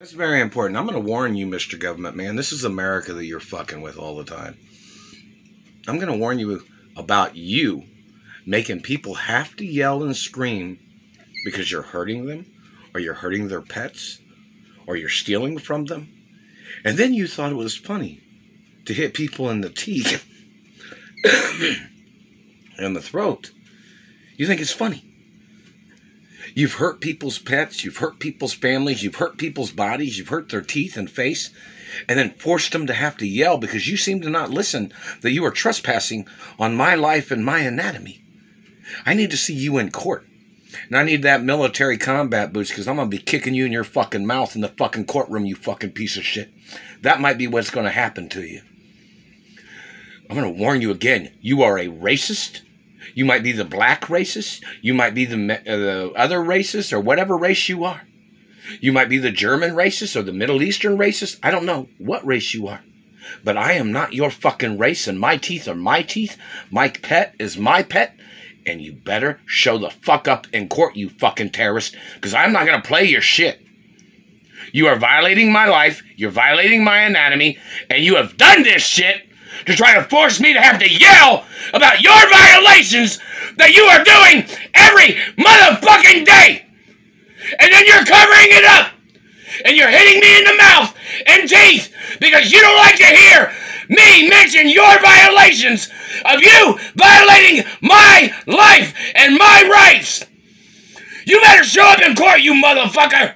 That's very important. I'm going to warn you, Mr. Government Man. This is America that you're fucking with all the time. I'm going to warn you about you making people have to yell and scream because you're hurting them or you're hurting their pets or you're stealing from them. And then you thought it was funny to hit people in the teeth and the throat. You think it's funny. You've hurt people's pets, you've hurt people's families, you've hurt people's bodies, you've hurt their teeth and face, and then forced them to have to yell because you seem to not listen that you are trespassing on my life and my anatomy. I need to see you in court. And I need that military combat boots because I'm going to be kicking you in your fucking mouth in the fucking courtroom, you fucking piece of shit. That might be what's going to happen to you. I'm going to warn you again. You are a racist. You might be the black racist. You might be the, uh, the other racist or whatever race you are. You might be the German racist or the Middle Eastern racist. I don't know what race you are. But I am not your fucking race, and my teeth are my teeth. My pet is my pet, and you better show the fuck up in court, you fucking terrorist, because I'm not going to play your shit. You are violating my life, you're violating my anatomy, and you have done this shit to try to force me to have to yell about your violations that you are doing every motherfucking day. And then you're covering it up. And you're hitting me in the mouth and teeth because you don't like to hear me mention your violations of you violating my life and my rights. You better show up in court, you motherfucker.